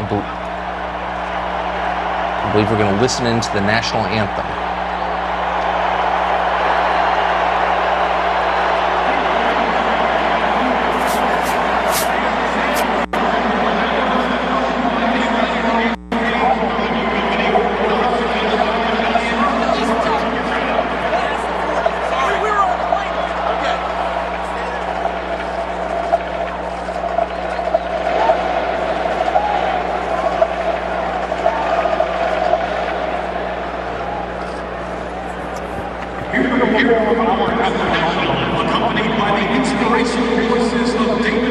I, bel I believe we're going to listen into the national anthem. Accompanied by the inspirational voices of David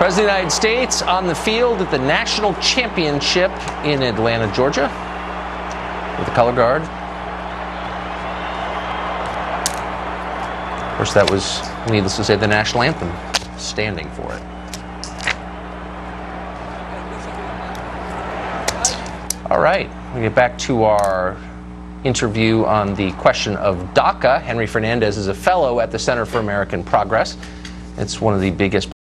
President of the United States on the field at the national championship in Atlanta, Georgia, with the color guard. Of course, that was, needless to say, the national anthem, standing for it. All right, we get back to our interview on the question of DACA. Henry Fernandez is a fellow at the Center for American Progress. It's one of the biggest